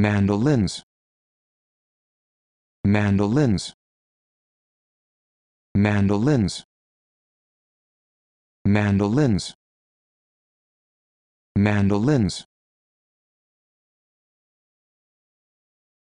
mandolins. Mandolins. Mandolins. Mandolins. Mandolins.